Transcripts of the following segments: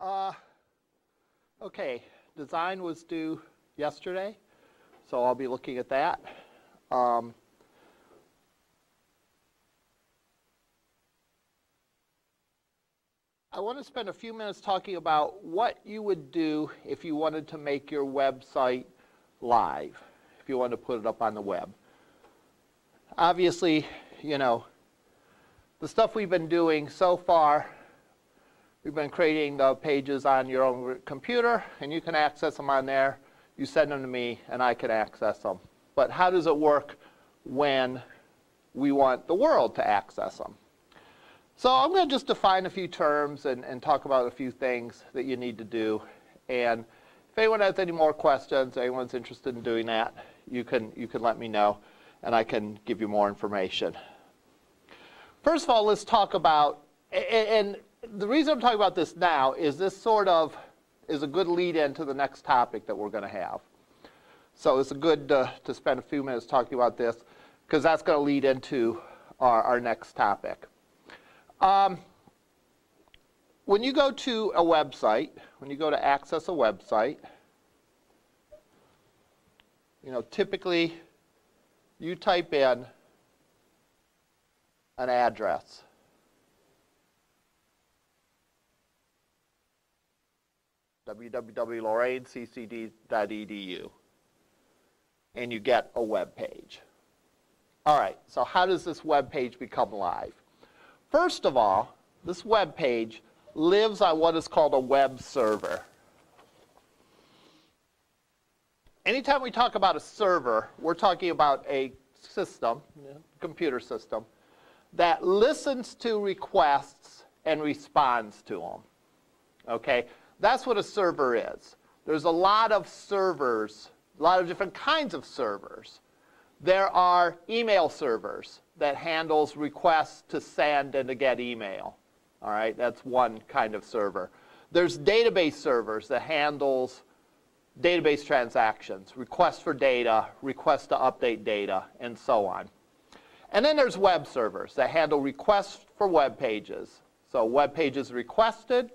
Uh, okay, design was due yesterday, so I'll be looking at that. Um, I want to spend a few minutes talking about what you would do if you wanted to make your website live, if you wanted to put it up on the web. Obviously, you know, the stuff we've been doing so far, we've been creating the pages on your own computer, and you can access them on there. You send them to me, and I can access them. But how does it work when we want the world to access them? So I'm going to just define a few terms and, and talk about a few things that you need to do. And if anyone has any more questions, anyone's interested in doing that, you can, you can let me know, and I can give you more information. First of all, let's talk about, and the reason I'm talking about this now is this sort of is a good lead in to the next topic that we're going to have. So it's a good uh, to spend a few minutes talking about this because that's going to lead into our, our next topic. Um, when you go to a website, when you go to access a website, you know, typically you type in an address. www.lorainccc.edu and you get a web page. All right, so how does this web page become live? First of all, this web page lives on what is called a web server. Anytime we talk about a server, we're talking about a system, computer system, that listens to requests and responds to them. Okay? That's what a server is. There's a lot of servers, a lot of different kinds of servers. There are email servers that handles requests to send and to get email. All right, that's one kind of server. There's database servers that handles database transactions, requests for data, requests to update data, and so on. And then there's web servers that handle requests for web pages. So web pages requested,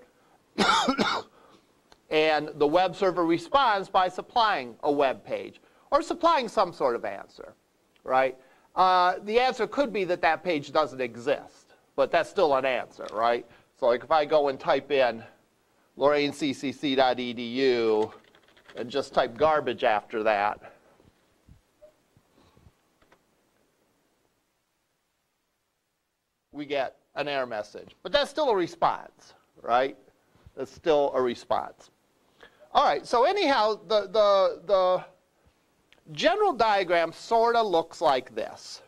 and the web server responds by supplying a web page or supplying some sort of answer, right? Uh, the answer could be that that page doesn't exist, but that's still an answer, right? So like if I go and type in lorainccc.edu and just type garbage after that, we get an error message. But that's still a response, right? That's still a response. All right, so anyhow, the, the, the general diagram sort of looks like this.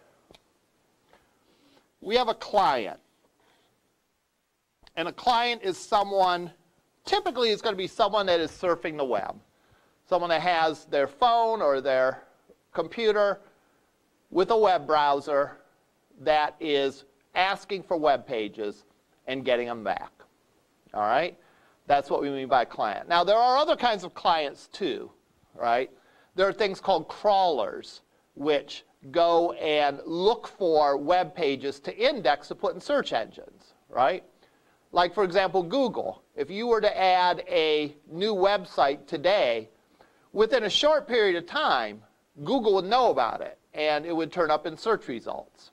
We have a client. And a client is someone, typically it's going to be someone that is surfing the web. Someone that has their phone or their computer with a web browser that is asking for web pages and getting them back. All right? That's what we mean by client. Now, there are other kinds of clients too, right? There are things called crawlers, which go and look for web pages to index to put in search engines, right? Like, for example, Google. If you were to add a new website today, within a short period of time, Google would know about it, and it would turn up in search results,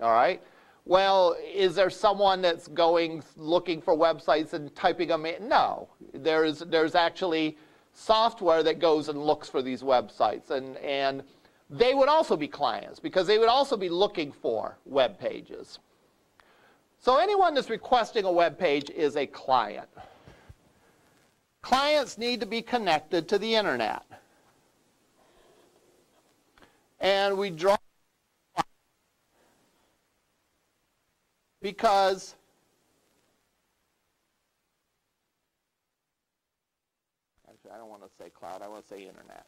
all right? Well, is there someone that's going looking for websites and typing them in? No. There's, there's actually software that goes and looks for these websites. And, and they would also be clients because they would also be looking for web pages. So anyone that's requesting a web page is a client. Clients need to be connected to the internet. And we draw because actually I don't want to say cloud, I want to say internet.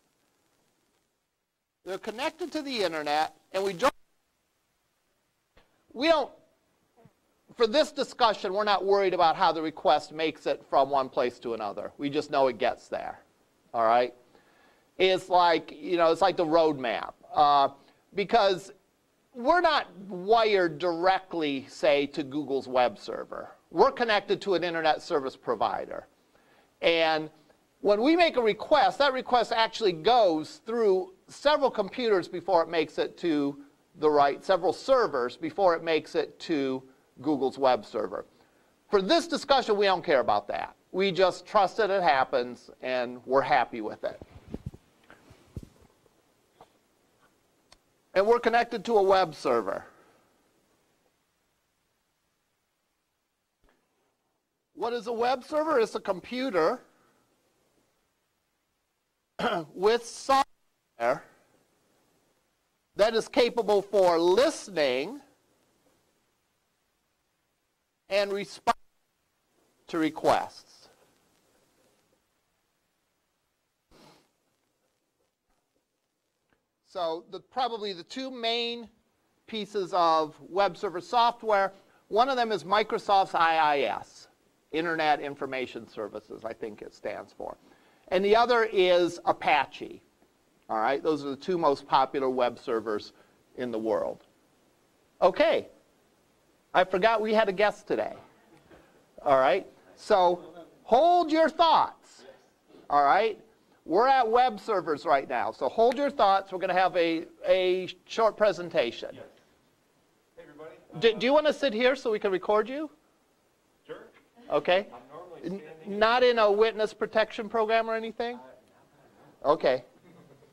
They're connected to the internet, and we don't, we don't, for this discussion, we're not worried about how the request makes it from one place to another. We just know it gets there, all right? It's like, you know, it's like the roadmap. Uh, because we're not wired directly, say, to Google's web server. We're connected to an internet service provider. And when we make a request, that request actually goes through several computers before it makes it to the right, several servers before it makes it to Google's web server. For this discussion, we don't care about that. We just trust that it happens, and we're happy with it. And we're connected to a web server. What is a web server? It's a computer with software that is capable for listening and responding to requests. So the, probably the two main pieces of web server software, one of them is Microsoft's IIS, Internet Information Services, I think it stands for. And the other is Apache. All right, those are the two most popular web servers in the world. Okay, I forgot we had a guest today. All right, so hold your thoughts. All right, we're at web servers right now, so hold your thoughts. We're going to have a, a short presentation. Yes. Hey, everybody. Do, do you want to sit here so we can record you? Sure. Okay. I'm normally Not in a witness protection program or anything? Uh, okay.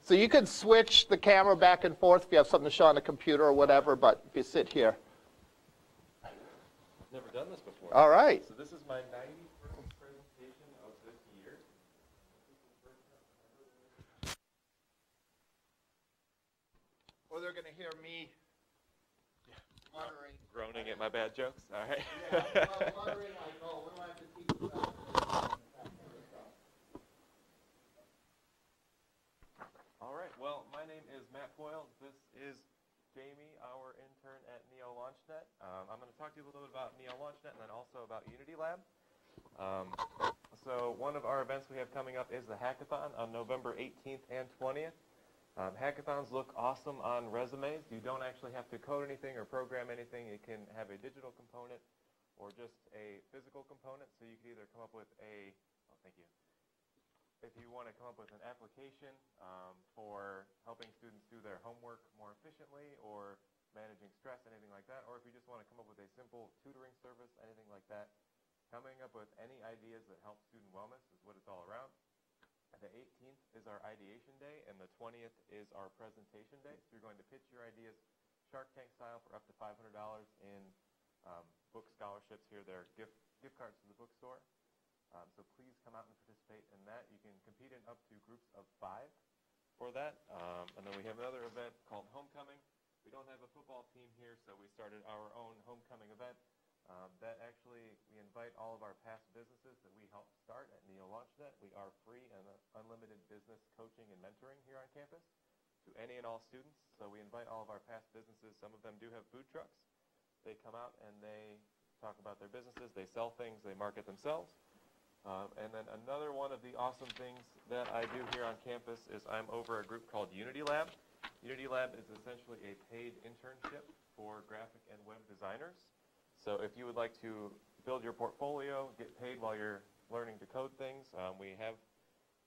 So you could switch the camera back and forth if you have something to show on the computer or whatever, but if you sit here. I've never done this before. All right. So this is my 91st presentation of this year. Or they're going to hear me muttering. Groaning at my bad jokes. All right. muttering like, oh, what do I have to teach you about? All right. Well, my name is Matt Boyle. This is Jamie, our intern at Neo LaunchNet. Um, I'm going to talk to you a little bit about Neo LaunchNet and then also about Unity Lab. Um, so one of our events we have coming up is the hackathon on November 18th and 20th. Um, hackathons look awesome on resumes. You don't actually have to code anything or program anything. It can have a digital component or just a physical component. So you can either come up with a, oh, thank you. If you want to come up with an application um, for helping students do their homework more efficiently or managing stress, anything like that, or if you just want to come up with a simple tutoring service, anything like that, coming up with any ideas that help student wellness is what it's all around. The 18th is our ideation day, and the 20th is our presentation day. So you're going to pitch your ideas Shark Tank style for up to $500 in um, book scholarships. Here, There are gift, gift cards to the bookstore. Um, so please come out and participate in that. You can compete in up to groups of five for that. Um, and then we have another event called Homecoming. We don't have a football team here, so we started our own homecoming event. Um, that actually, we invite all of our past businesses that we helped start at Neo LaunchNet. We are free and uh, unlimited business coaching and mentoring here on campus to any and all students. So we invite all of our past businesses. Some of them do have food trucks. They come out and they talk about their businesses. They sell things. They market themselves. Um, and then another one of the awesome things that I do here on campus is I'm over a group called Unity Lab. Unity Lab is essentially a paid internship for graphic and web designers. So if you would like to build your portfolio, get paid while you're learning to code things, um, we have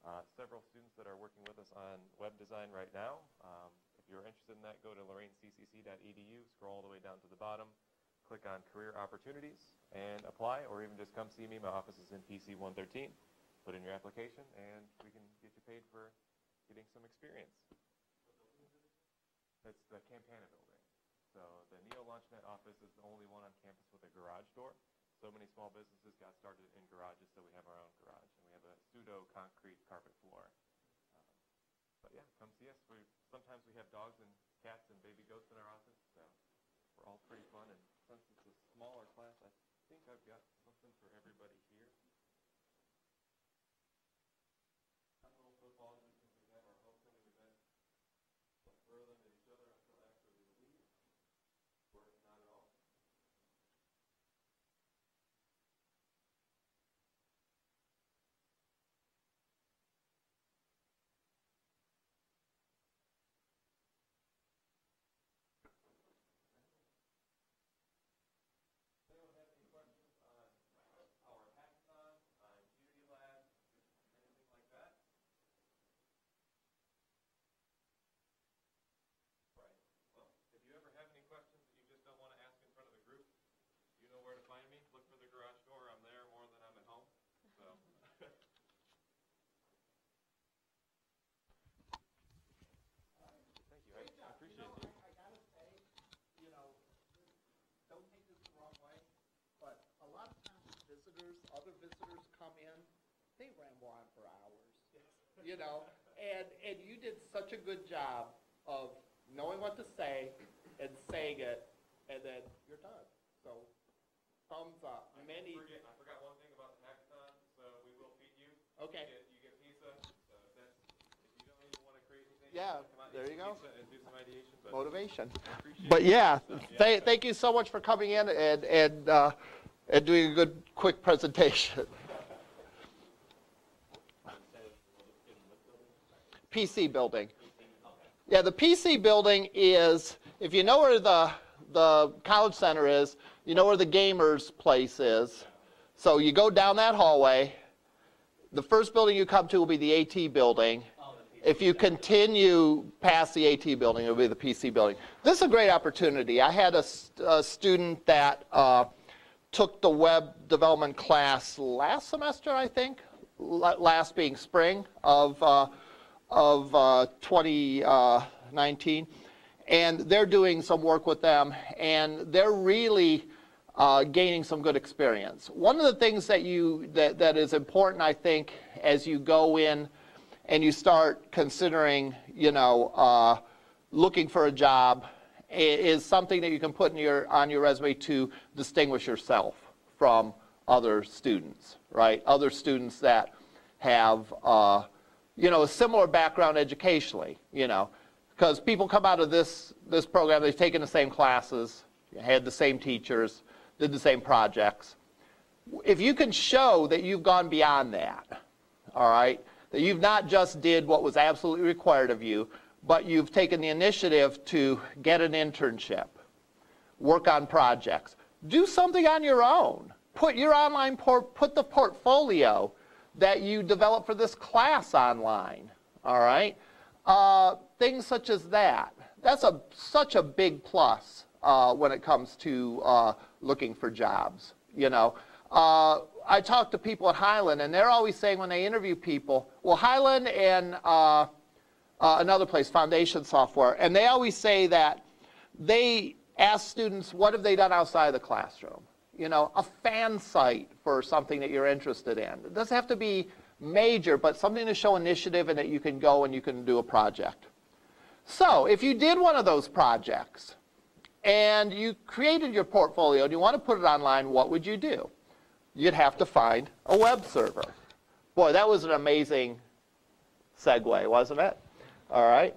uh, several students that are working with us on web design right now. Um, if you're interested in that, go to lorainccc.edu, scroll all the way down to the bottom, click on Career Opportunities, and apply, or even just come see me. My office is in PC 113. Put in your application, and we can get you paid for getting some experience. It's the Campana building. So the Neo LaunchNet office is the only one on campus with a garage door. So many small businesses got started in garages, so we have our own garage, and we have a pseudo concrete carpet floor. Um, but yeah, come see us. We sometimes we have dogs and cats and baby goats in our office, so we're all pretty fun. And since it's a smaller class, I think I've got something for everybody here. Not a little football, just because we have our homecoming event. Don't throw them at each other until after we leave. Or not at all. Anyone have any questions on our hackathon, on Unity Lab, instructors, other visitors come in, they ramble on for hours, you know? And, and you did such a good job of knowing what to say and saying it, and then you're done. So, thumbs up. Many, Forget, I forgot one thing about the hackathon, so we will feed you. okay, You get, you get pizza, so if that's, if you don't even want to create anything. Yeah, out there you go. And do some ideation, but motivation. But yeah, So, yeah. thank, thank you so much for coming in and, and, uh, and doing a good, quick presentation. PC building. Yeah, the PC building is, if you know where the, the college center is, you know where the gamers place is. So you go down that hallway. The first building you come to will be the AT building. If you continue past the AT building, it'll be the PC building. This is a great opportunity. I had a, a student that uh, took the web development class last semester, I think, last being spring of, uh, of uh, 2019. And they're doing some work with them, and they're really uh, gaining some good experience. One of the things that, you, that, that is important, I think, as you go in and you start considering, you know, uh, looking for a job is something that you can put in your, on your resume to distinguish yourself from other students, right? Other students that have, uh, you know, a similar background educationally, you know, because people come out of this, this program, they've taken the same classes, had the same teachers, did the same projects. If you can show that you've gone beyond that, all right, that you've not just did what was absolutely required of you, but you've taken the initiative to get an internship, work on projects, do something on your own. Put your online put the portfolio that you develop for this class online. All right, uh, things such as that. That's a such a big plus uh, when it comes to uh, looking for jobs. You know, uh, I talk to people at Hyland, and they're always saying when they interview people, well, Hyland and uh, another place, Foundation Software, and they always say that they ask students, what have they done outside of the classroom? You know, a fan site for something that you're interested in. It doesn't have to be major, but something to show initiative and that you can go and you can do a project. So, if you did one of those projects and you created your portfolio and you want to put it online, what would you do? You'd have to find a web server. Boy, that was an amazing segue, wasn't it? All right.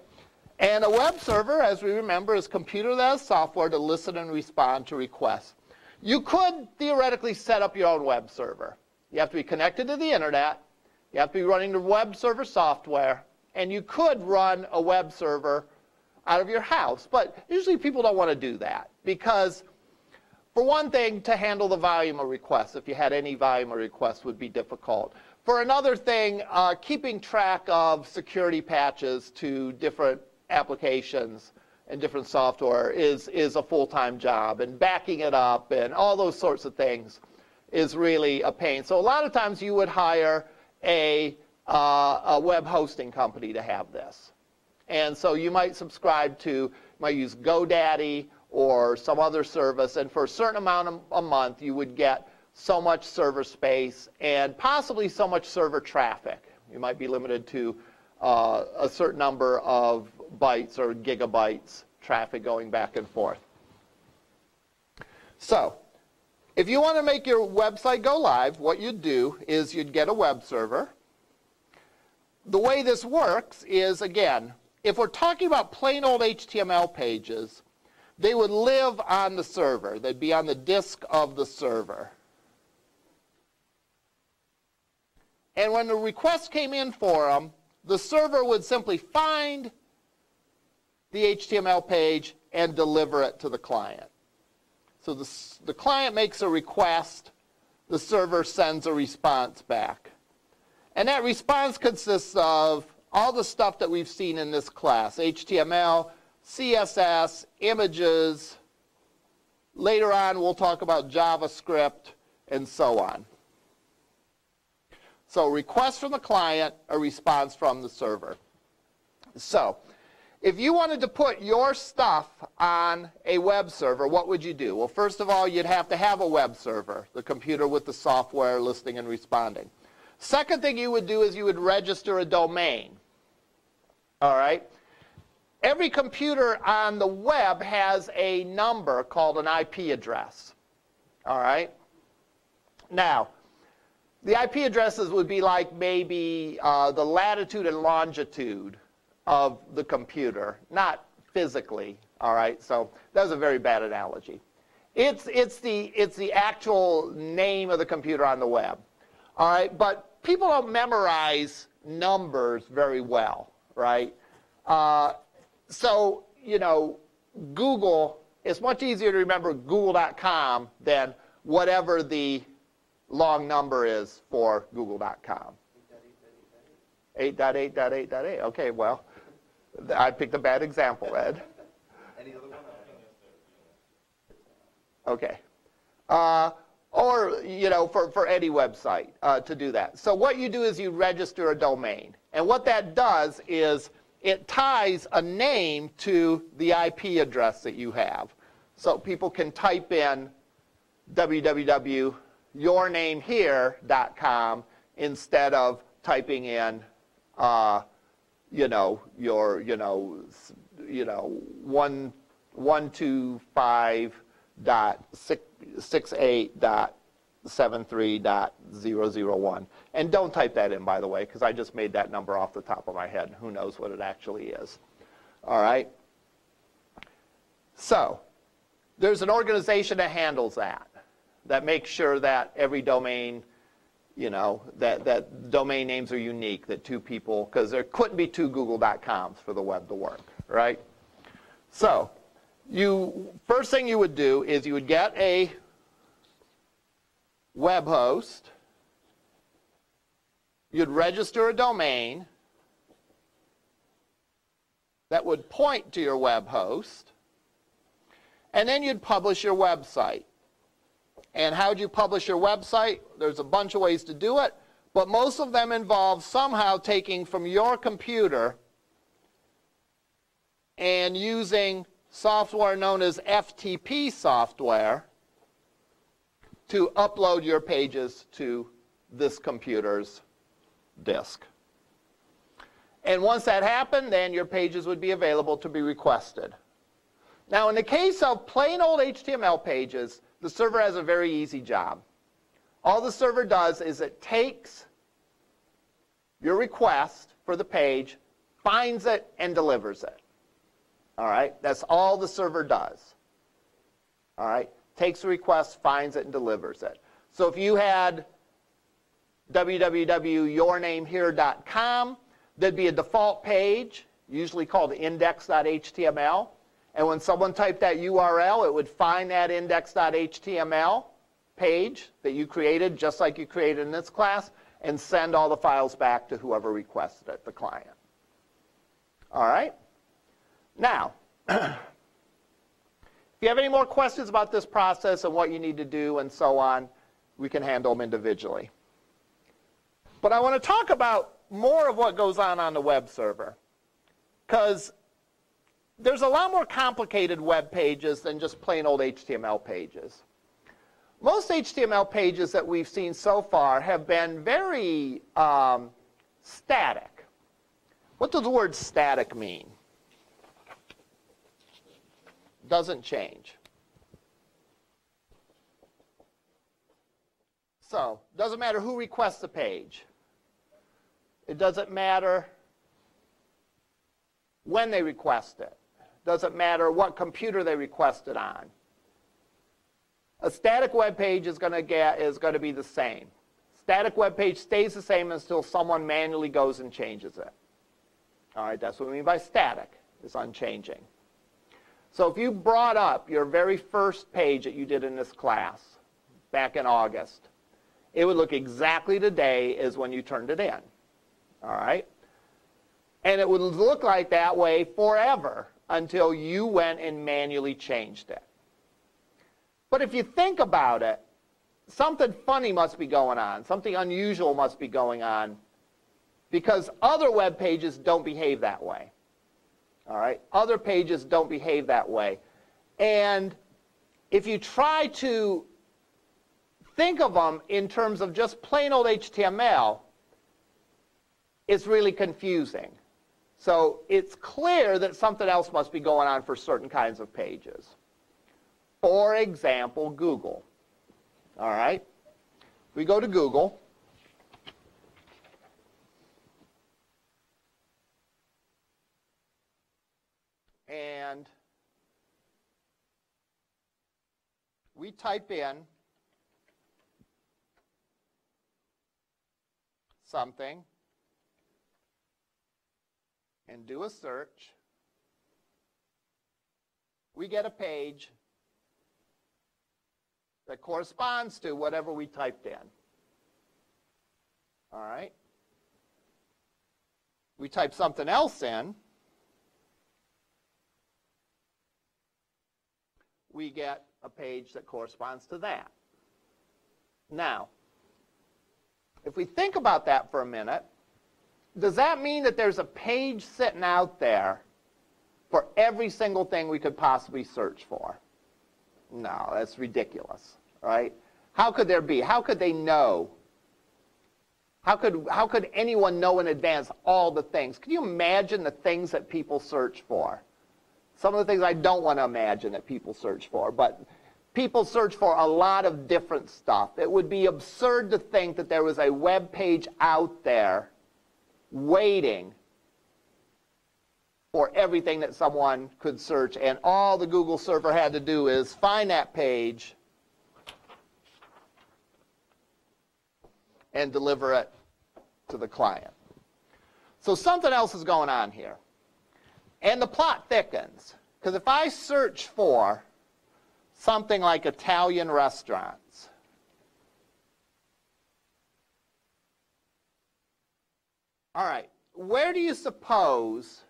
And a web server, as we remember, is computer that has software to listen and respond to requests. You could theoretically set up your own web server. You have to be connected to the internet. You have to be running the web server software. And you could run a web server out of your house. But usually people don't want to do that because, for one thing, to handle the volume of requests, if you had any volume of requests, would be difficult. For another thing, uh, keeping track of security patches to different applications and different software is, is a full-time job. And backing it up and all those sorts of things is really a pain. So a lot of times you would hire a, uh, a web hosting company to have this. And so you might subscribe to, might use GoDaddy or some other service, and for a certain amount a, a month, you would get so much server space and possibly so much server traffic. You might be limited to uh, a certain number of bytes or gigabytes traffic going back and forth. So, if you want to make your website go live, what you'd do is you'd get a web server. The way this works is, again, if we're talking about plain old HTML pages, they would live on the server. They'd be on the disk of the server. And when the request came in for them, the server would simply find the HTML page and deliver it to the client. So the, the client makes a request, the server sends a response back. And that response consists of all the stuff that we've seen in this class, HTML, CSS, images. Later on, we'll talk about JavaScript and so on. So a request from the client, a response from the server. So if you wanted to put your stuff on a web server, what would you do? Well, first of all, you'd have to have a web server, the computer with the software listening and responding. Second thing you would do is you would register a domain. All right? Every computer on the web has a number called an IP address. All right? Now, the IP addresses would be like maybe uh, the latitude and longitude of the computer, not physically. All right, so that was a very bad analogy. It's, it's, the, it's the actual name of the computer on the web. All right, but people don't memorize numbers very well, right? Uh, so, you know, Google, it's much easier to remember google.com than whatever the long number is for google.com. 8.8.8.8. Okay, well, I picked a bad example, Ed. Any other one? Okay. Uh, or, you know, for, for any website uh, to do that. So what you do is you register a domain. And what that does is it ties a name to the IP address that you have. So people can type in www.yournamehere.com instead of typing in uh, you know, your, you know, you know, one, one two five dot six, six eight dot seven three dot zero zero one. And don't type that in, by the way, because I just made that number off the top of my head. Who knows what it actually is? All right. So there's an organization that handles that, that makes sure that every domain you know, that, that domain names are unique, that two people, because there couldn't be two google.coms for the web to work, right? So, you, first thing you would do is you would get a web host, you'd register a domain that would point to your web host, and then you'd publish your website. And how do you publish your website? There's a bunch of ways to do it, but most of them involve somehow taking from your computer and using software known as FTP software to upload your pages to this computer's disk. And once that happened, then your pages would be available to be requested. Now, in the case of plain old HTML pages, the server has a very easy job. All the server does is it takes your request for the page, finds it, and delivers it. All right? That's all the server does. All right? Takes the request, finds it, and delivers it. So if you had www.yournamehere.com, there'd be a default page, usually called index.html. And when someone typed that URL, it would find that index.html page that you created, just like you created in this class, and send all the files back to whoever requested it, the client. All right? Now, if you have any more questions about this process and what you need to do and so on, we can handle them individually. But I want to talk about more of what goes on on the web server. Because there's a lot more complicated web pages than just plain old HTML pages. Most HTML pages that we've seen so far have been very um, static. What does the word static mean? Doesn't change. So, doesn't matter who requests the page. It doesn't matter when they request it. Doesn't matter what computer they request it on. A static web page is going to get is going to be the same. Static web page stays the same until someone manually goes and changes it. All right, that's what we mean by static. It's unchanging. So if you brought up your very first page that you did in this class back in August, it would look exactly today as when you turned it in. All right? And it would look like that way forever until you went and manually changed it. But if you think about it, something funny must be going on. Something unusual must be going on because other web pages don't behave that way. All right? Other pages don't behave that way. And if you try to think of them in terms of just plain old HTML, it's really confusing. So it's clear that something else must be going on for certain kinds of pages. For example, Google. All right? We go to Google. And we type in something and do a search, we get a page that corresponds to whatever we typed in. All right? We type something else in. We get a page that corresponds to that. Now, if we think about that for a minute, does that mean that there's a page sitting out there for every single thing we could possibly search for? No, that's ridiculous, right? How could there be? How could they know? How could, how could anyone know in advance all the things? Can you imagine the things that people search for? Some of the things I don't want to imagine that people search for, but people search for a lot of different stuff. It would be absurd to think that there was a web page out there waiting for everything that someone could search. And all the Google server had to do is find that page and deliver it to the client. So something else is going on here. And the plot thickens. Because if I search for something like Italian restaurants, all right, where do you suppose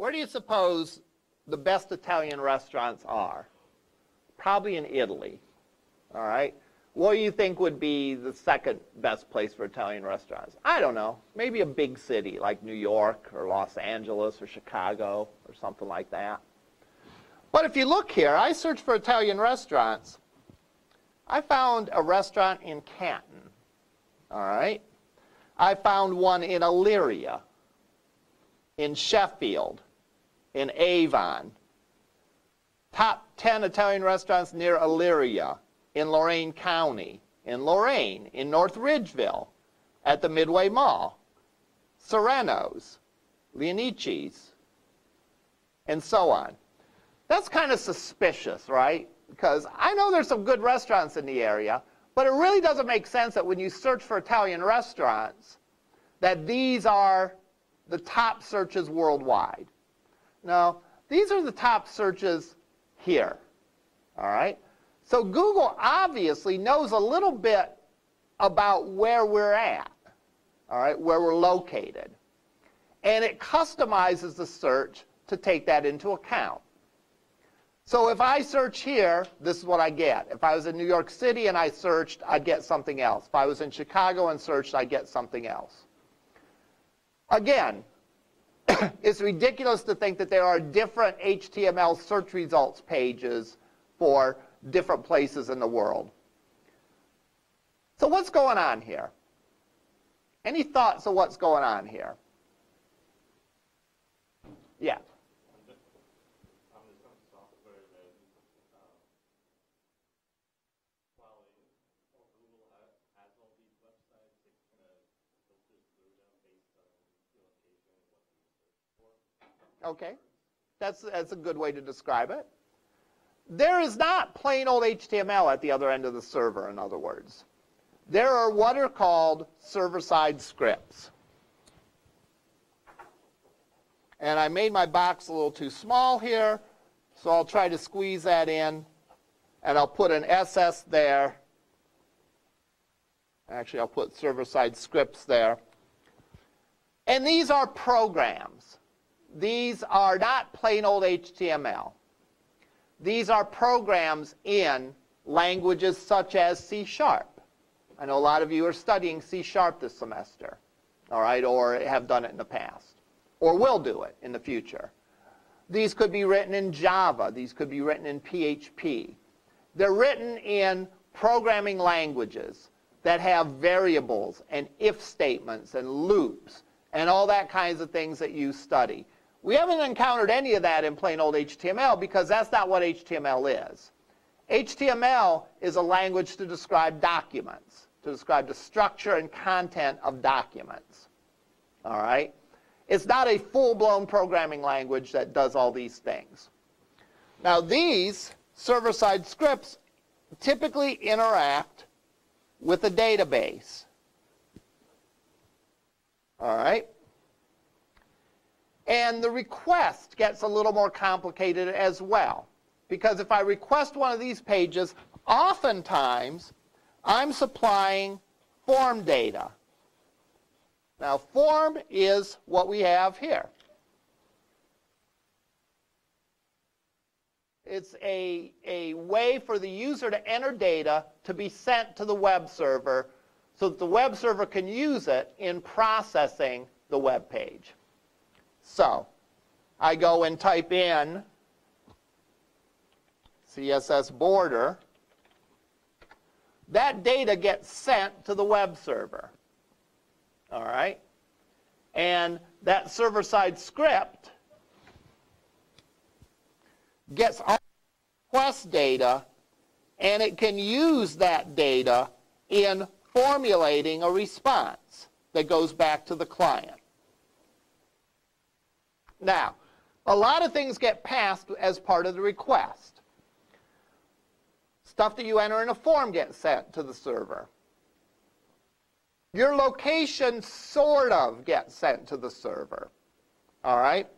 where do you suppose the best Italian restaurants are? Probably in Italy. All right. What do you think would be the second best place for Italian restaurants? I don't know. Maybe a big city like New York or Los Angeles or Chicago or something like that. But if you look here, I searched for Italian restaurants. I found a restaurant in Canton. All right. I found one in Elyria, in Sheffield, in Avon. Top 10 Italian restaurants near Elyria, in Lorain County, in Lorain, in North Ridgeville, at the Midway Mall, Serrano's, Leonici's, and so on. That's kind of suspicious, right? Because I know there's some good restaurants in the area, but it really doesn't make sense that when you search for Italian restaurants, that these are the top searches worldwide. No, these are the top searches here. All right? So Google obviously knows a little bit about where we're at, all right, where we're located. And it customizes the search to take that into account. So if I search here, this is what I get. If I was in New York City and I searched, I'd get something else. If I was in Chicago and searched, I'd get something else. Again, it's ridiculous to think that there are different HTML search results pages for different places in the world. So what's going on here? Any thoughts of what's going on here? Yeah. Okay, that's, that's a good way to describe it. There is not plain old HTML at the other end of the server, in other words. There are what are called server-side scripts. And I made my box a little too small here, so I'll try to squeeze that in, and I'll put an SS there. Actually, I'll put server-side scripts there. And these are programs. These are not plain old HTML. These are programs in languages such as C Sharp. I know a lot of you are studying C Sharp this semester. all right, or have done it in the past, or will do it in the future. These could be written in Java. These could be written in PHP. They're written in programming languages that have variables and if statements and loops and all that kinds of things that you study. We haven't encountered any of that in plain old HTML because that's not what HTML is. HTML is a language to describe documents, to describe the structure and content of documents. All right? It's not a full-blown programming language that does all these things. Now these server-side scripts typically interact with a database. All right? And the request gets a little more complicated as well. Because if I request one of these pages, oftentimes I'm supplying form data. Now, form is what we have here. It's a, a way for the user to enter data to be sent to the web server so that the web server can use it in processing the web page. So I go and type in CSS border. That data gets sent to the web server. All right? And that server-side script gets all request data and it can use that data in formulating a response that goes back to the client. Now, a lot of things get passed as part of the request. Stuff that you enter in a form gets sent to the server. Your location sort of gets sent to the server. All right?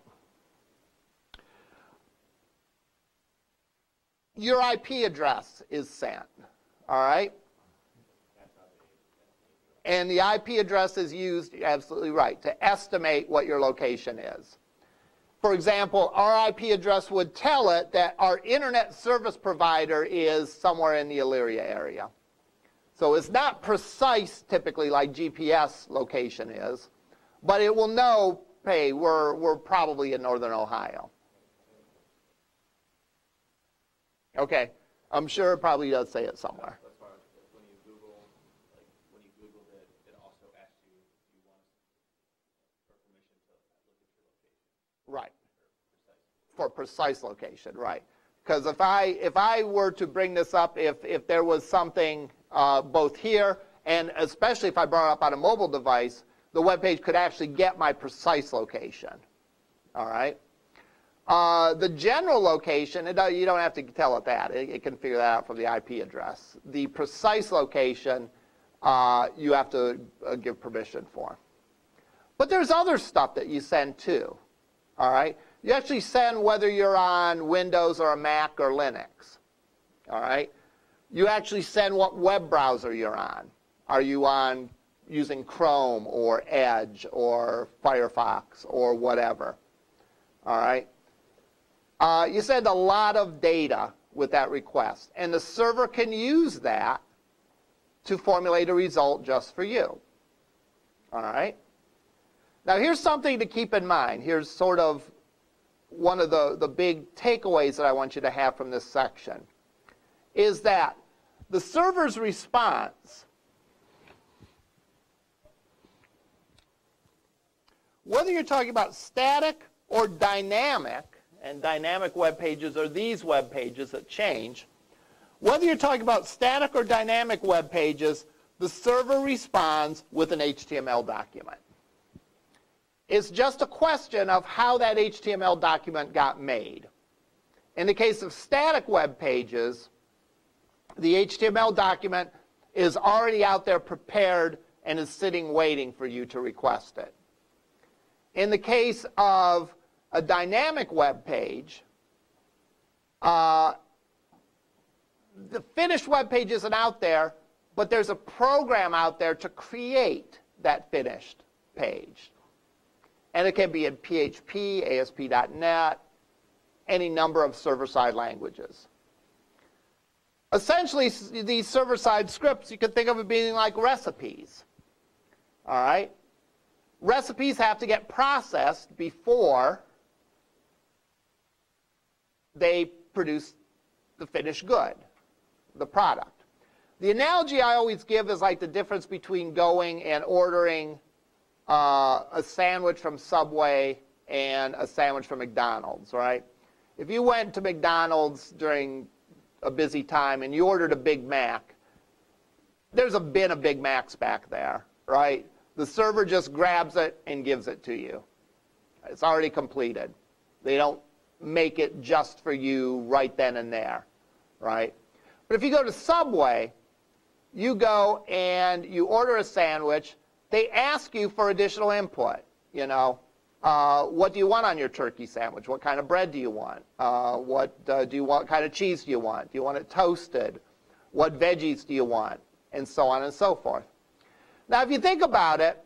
Your IP address is sent. All right? And the IP address is used, absolutely right, to estimate what your location is. For example, our IP address would tell it that our internet service provider is somewhere in the Elyria area. So it's not precise typically like GPS location is, but it will know, hey, we're, we're probably in northern Ohio. Okay, I'm sure it probably does say it somewhere. That's why when you Google, like when you Googled it, it also asks you if you want for permission to look at your location. Right. Precise. For precise location, right. Because if I, if I were to bring this up, if, if there was something uh, both here and especially if I brought it up on a mobile device, the web page could actually get my precise location. All right. Uh, the general location, it, you don't have to tell it that. It, it, can figure that out from the IP address. The precise location, uh, you have to uh, give permission for. But there's other stuff that you send too. All right. You actually send whether you're on Windows or a Mac or Linux. All right. You actually send what web browser you're on. Are you on using Chrome or Edge or Firefox or whatever? All right. Uh, you send a lot of data with that request, and the server can use that to formulate a result just for you. All right? Now, here's something to keep in mind. Here's sort of one of the, the big takeaways that I want you to have from this section is that the server's response, whether you're talking about static or dynamic, and dynamic web pages are these web pages that change. Whether you're talking about static or dynamic web pages, the server responds with an HTML document. It's just a question of how that HTML document got made. In the case of static web pages, the HTML document is already out there prepared and is sitting waiting for you to request it. In the case of a dynamic web page, uh, the finished web page isn't out there, but there's a program out there to create that finished page. And it can be in PHP, ASP.NET, any number of server-side languages. Essentially, these server-side scripts, you can think of it being like recipes. All right? recipes have to get processed before they produce the finished good, the product. The analogy I always give is like the difference between going and ordering uh, a sandwich from Subway and a sandwich from McDonald's, right? If you went to McDonald's during a busy time and you ordered a Big Mac, there's a bin of Big Macs back there, right? The server just grabs it and gives it to you. It's already completed. They don't make it just for you right then and there, right? But if you go to Subway, you go and you order a sandwich, they ask you for additional input. You know, uh, what do you want on your turkey sandwich? What kind of bread do you want? Uh, what uh, do you want? Kind of cheese do you want? Do you want it toasted? What veggies do you want? And so on and so forth. Now, if you think about it,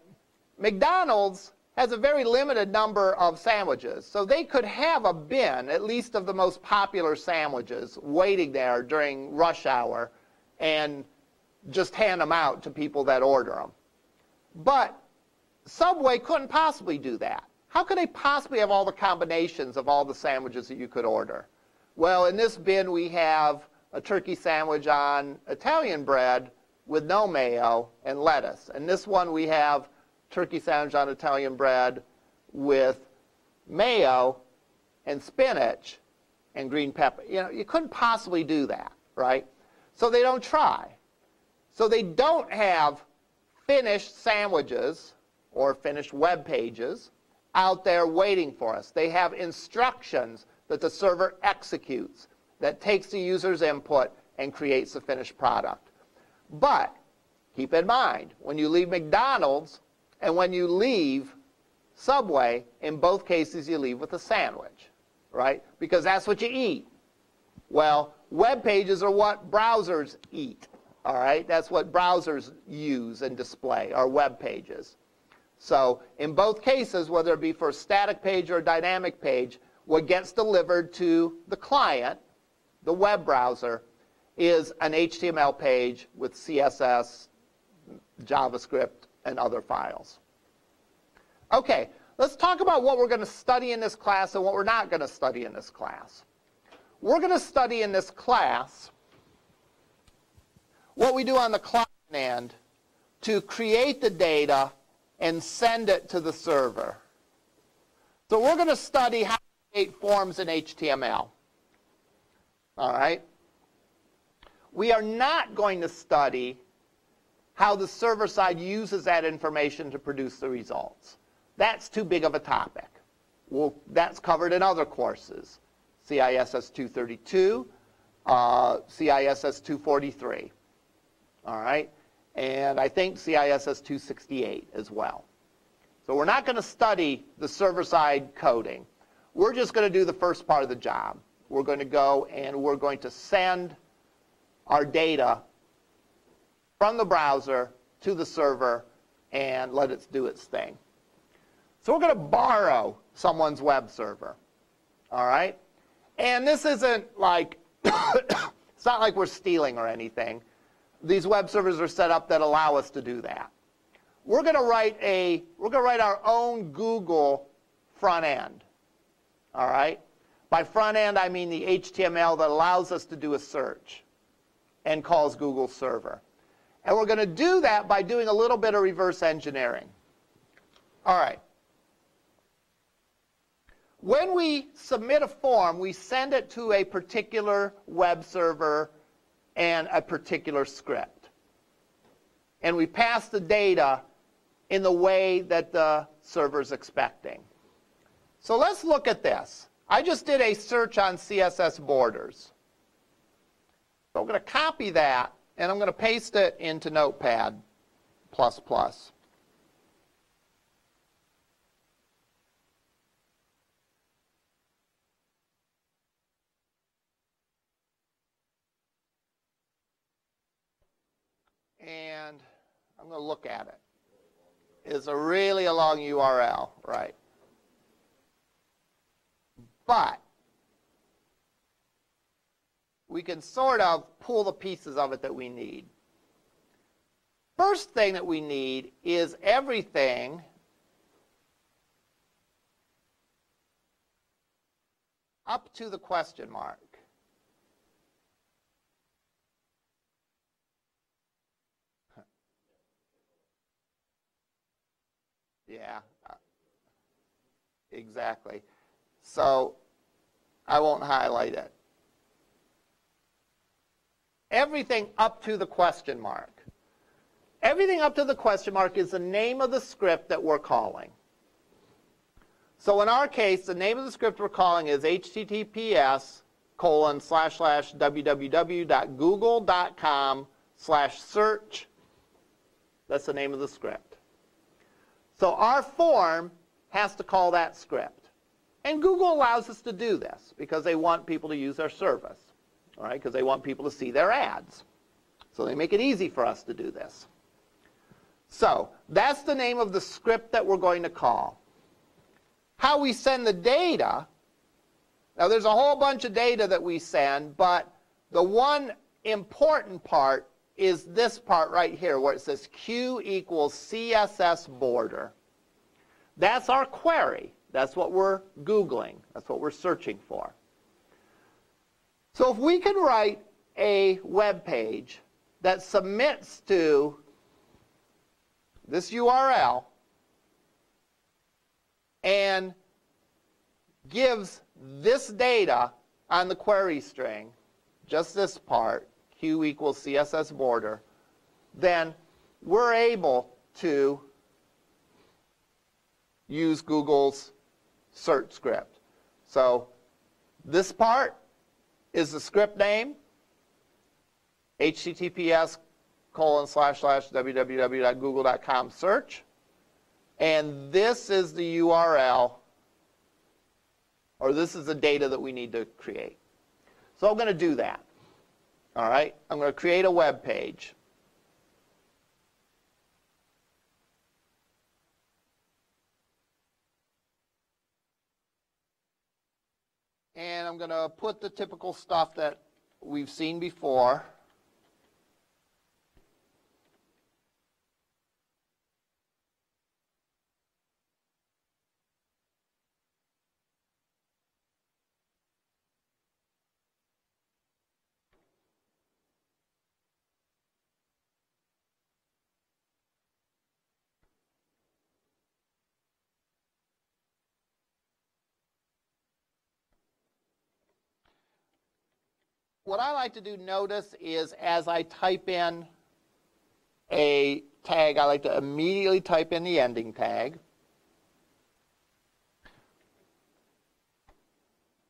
McDonald's has a very limited number of sandwiches. So they could have a bin, at least of the most popular sandwiches, waiting there during rush hour and just hand them out to people that order them. But Subway couldn't possibly do that. How could they possibly have all the combinations of all the sandwiches that you could order? Well, in this bin we have a turkey sandwich on Italian bread with no mayo and lettuce. And this one we have turkey sandwich on Italian bread with mayo and spinach and green pepper. You know, you couldn't possibly do that, right? So they don't try. So they don't have finished sandwiches or finished web pages out there waiting for us. They have instructions that the server executes that takes the user's input and creates the finished product. But keep in mind, when you leave McDonald's, and when you leave Subway, in both cases you leave with a sandwich, right? Because that's what you eat. Well, web pages are what browsers eat, all right? That's what browsers use and display, are web pages. So in both cases, whether it be for a static page or a dynamic page, what gets delivered to the client, the web browser, is an HTML page with CSS, JavaScript, and other files. Okay, let's talk about what we're going to study in this class and what we're not going to study in this class. We're going to study in this class what we do on the client end to create the data and send it to the server. So we're going to study how to create forms in HTML. All right? We are not going to study how the server side uses that information to produce the results. That's too big of a topic. Well, that's covered in other courses, CISS 232, uh, CISS 243. All right? And I think CISS 268 as well. So we're not going to study the server-side coding. We're just going to do the first part of the job. We're going to go and we're going to send our data from the browser to the server and let it do its thing. So we're going to borrow someone's web server. All right? And this isn't like, it's not like we're stealing or anything. These web servers are set up that allow us to do that. We're going to write a, we're going to write our own Google front end. All right? By front end, I mean the HTML that allows us to do a search and calls Google server. And we're going to do that by doing a little bit of reverse engineering. All right. When we submit a form, we send it to a particular web server and a particular script. And we pass the data in the way that the server is expecting. So let's look at this. I just did a search on CSS borders. So I'm going to copy that and I'm going to paste it into Notepad++. and I'm going to look at it. It's a really a long URL, right? But we can sort of pull the pieces of it that we need. First thing that we need is everything up to the question mark. Yeah, uh, exactly. So I won't highlight it. Everything up to the question mark. Everything up to the question mark is the name of the script that we're calling. So in our case, the name of the script we're calling is https colon slash slash www.google.com slash search. That's the name of the script. So our form has to call that script. And Google allows us to do this because they want people to use their service, all right, because they want people to see their ads. So they make it easy for us to do this. So that's the name of the script that we're going to call. How we send the data, now there's a whole bunch of data that we send, but the one important part is this part right here where it says Q equals CSS border. That's our query. That's what we're Googling. That's what we're searching for. So if we can write a web page that submits to this URL and gives this data on the query string, just this part, Q equals CSS border, then we're able to use Google's search script. So this part is the script name, https colon slash slash www.google.com search. And this is the URL, or this is the data that we need to create. So I'm going to do that. All right, I'm going to create a web page. And I'm going to put the typical stuff that we've seen before. What I like to do notice is as I type in a tag, I like to immediately type in the ending tag.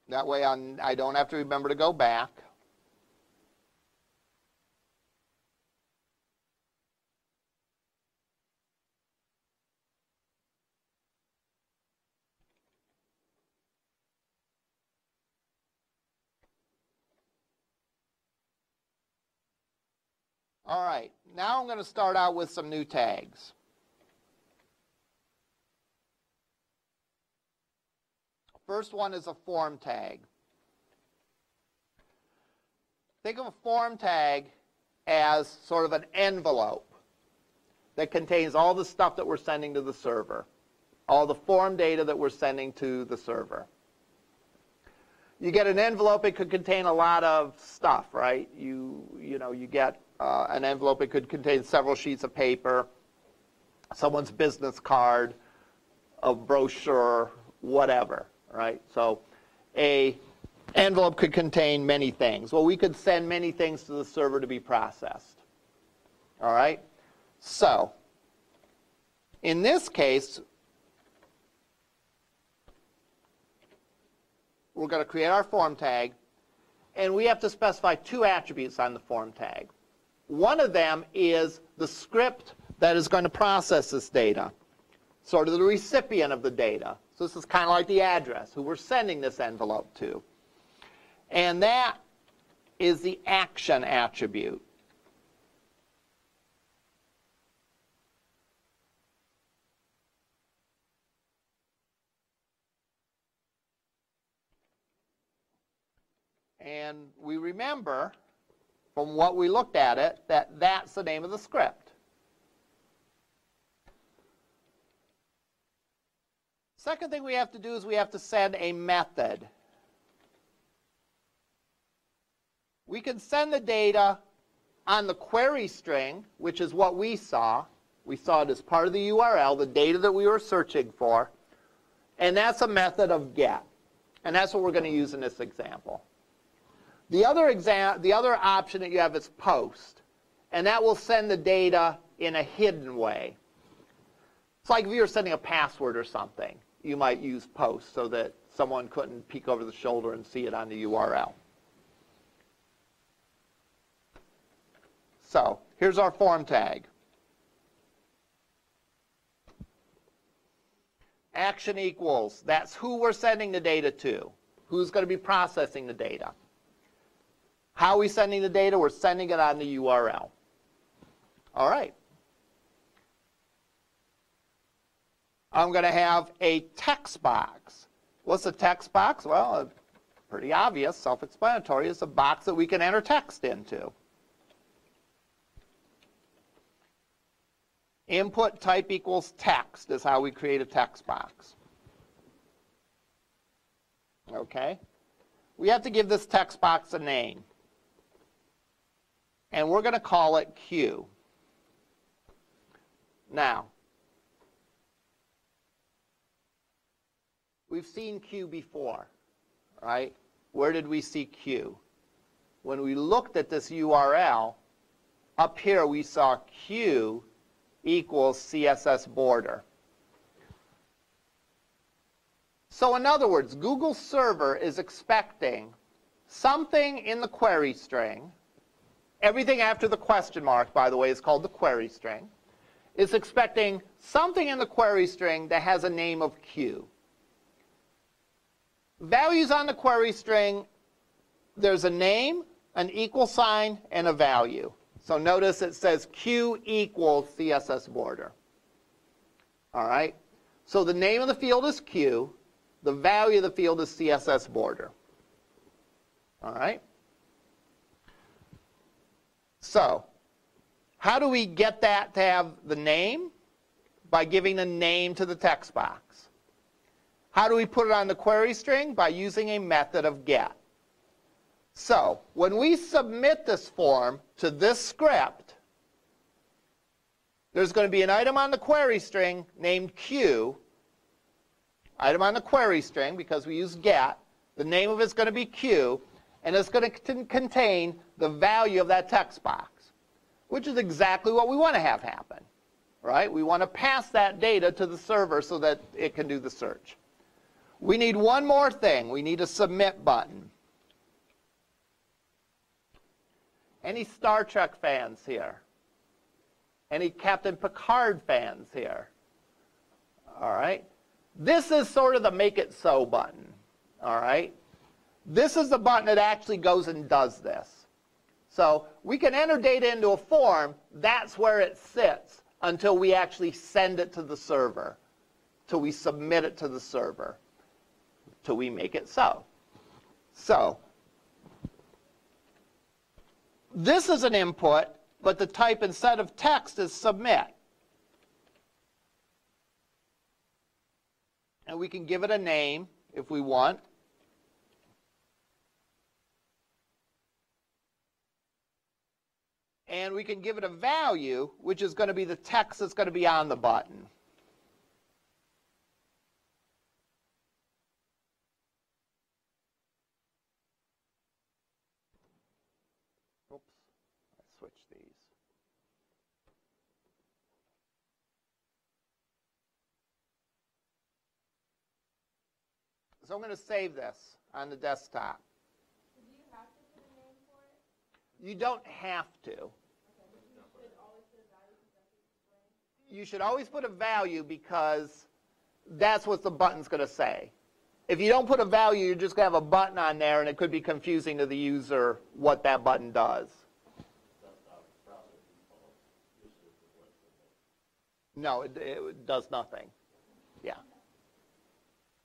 That way I'm, I do not have to remember to go back. All right, now I'm going to start out with some new tags. First one is a form tag. Think of a form tag as sort of an envelope that contains all the stuff that we're sending to the server, all the form data that we're sending to the server. You get an envelope, it could contain a lot of stuff, right? You, you know, you get uh, an envelope. It could contain several sheets of paper, someone's business card, a brochure, whatever, right? So a envelope could contain many things. Well, we could send many things to the server to be processed. All right? So in this case, we're going to create our form tag, and we have to specify two attributes on the form tag. One of them is the script that is going to process this data, sort of the recipient of the data. So this is kind of like the address, who we're sending this envelope to. And that is the action attribute. And we remember from what we looked at it, that that's the name of the script. Second thing we have to do is we have to send a method we can send the data on the query string, which is what we saw. We saw it as part of the URL, the data that we were searching for. And that's a method of get. And that's what we're going to use in this example. The other, exam the other option that you have is post. And that will send the data in a hidden way. It's like if you were sending a password or something. You might use post so that someone couldn't peek over the shoulder and see it on the URL. So here's our form tag. Action equals, that's who we're sending the data to. Who's going to be processing the data. How are we sending the data? We're sending it on the URL. All right. I'm going to have a text box. What's a text box? Well, uh, pretty obvious, self-explanatory. It's a box that we can enter text into. Input type equals text is how we create a text box. Okay? We have to give this text box a name. And we're going to call it Q. Now, we've seen Q before, right? Where did we see Q? When we looked at this URL, up here we saw Q equals CSS border. So in other words, Google server is expecting something in the query string. Everything after the question mark, by the way, is called the query string. Is expecting something in the query string that has a name of Q. Values on the query string, there's a name, an equal sign, and a value. So notice it says Q equals CSS border. All right? So the name of the field is Q. The value of the field is CSS border. All right? So how do we get that to have the name? By giving a name to the text box. How do we put it on the query string? By using a method of get. So when we submit this form to this script, there's going to be an item on the query string named Q, item on the query string because we use get. The name of it's going to be Q, and it's going to contain the value of that text box, which is exactly what we want to have happen. Right? We want to pass that data to the server so that it can do the search. We need one more thing. We need a submit button. Any Star Trek fans here? Any Captain Picard fans here? All right. This is sort of the make it so button. All right. This is the button that actually goes and does this. So we can enter data into a form. That's where it sits until we actually send it to the server, till we submit it to the server, till we make it so. So this is an input, but the type instead of text is submit. And we can give it a name if we want. And we can give it a value, which is going to be the text that's going to be on the button. So I'm going to save this on the desktop. Do you have to put a name for it? You don't have to. You should always put a value because that's what the button's going to say. If you don't put a value, you're just going to have a button on there, and it could be confusing to the user what that button does. No, it, it does nothing. Yeah.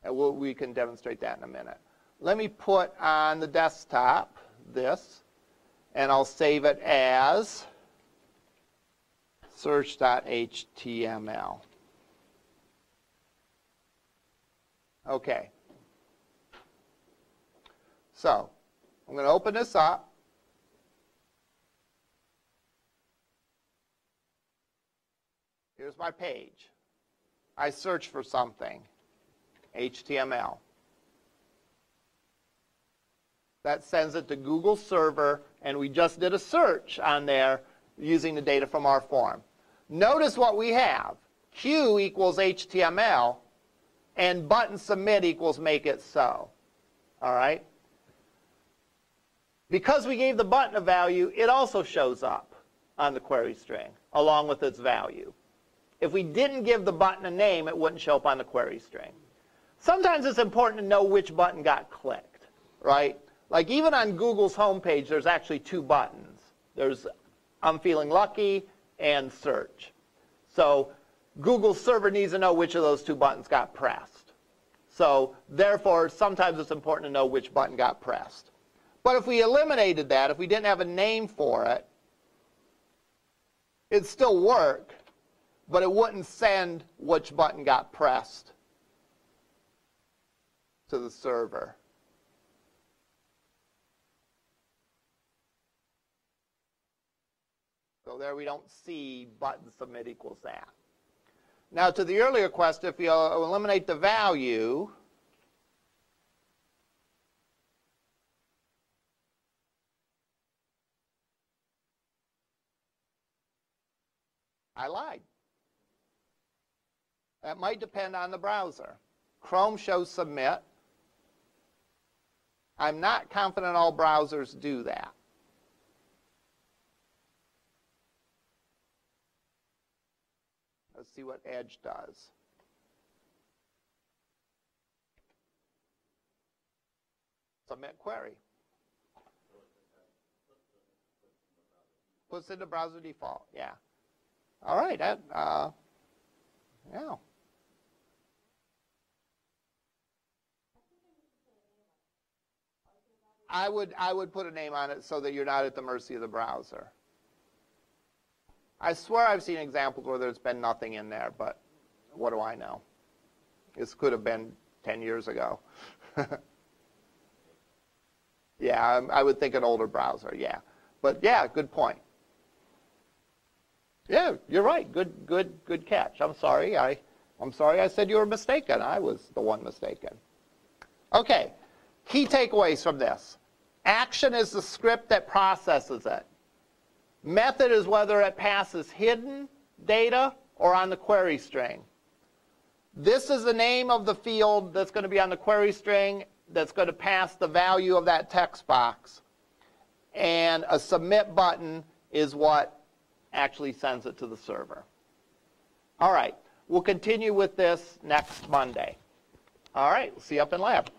And we'll, we can demonstrate that in a minute. Let me put on the desktop this, and I'll save it as search.html. Okay. So, I'm going to open this up. Here's my page. I search for something, HTML. That sends it to Google Server and we just did a search on there using the data from our form. Notice what we have. Q equals HTML, and button submit equals make it so. All right? Because we gave the button a value, it also shows up on the query string along with its value. If we didn't give the button a name, it wouldn't show up on the query string. Sometimes it's important to know which button got clicked, right? Like even on Google's homepage, there's actually two buttons. There's I'm feeling lucky and search. So Google server needs to know which of those two buttons got pressed. So therefore, sometimes it's important to know which button got pressed. But if we eliminated that, if we didn't have a name for it, it'd still work, but it wouldn't send which button got pressed to the server. So there we don't see button submit equals that. Now to the earlier question, if you eliminate the value, I lied. That might depend on the browser. Chrome shows submit. I'm not confident all browsers do that. Let's see what Edge does. Submit query. Puts in the browser default, yeah. All right, that, uh, yeah. I would, I would put a name on it so that you're not at the mercy of the browser. I swear I've seen examples where there's been nothing in there, but what do I know? This could have been 10 years ago. yeah, I, would think an older browser, yeah. But yeah, good point. Yeah, you're right. Good, good, good catch. I'm sorry. I, I'm sorry I said you were mistaken. I was the one mistaken. Okay, key takeaways from this. Action is the script that processes it. Method is whether it passes hidden data or on the query string. This is the name of the field that's going to be on the query string that's going to pass the value of that text box. And a submit button is what actually sends it to the server. All right, we'll continue with this next Monday. All right, see you up in lab.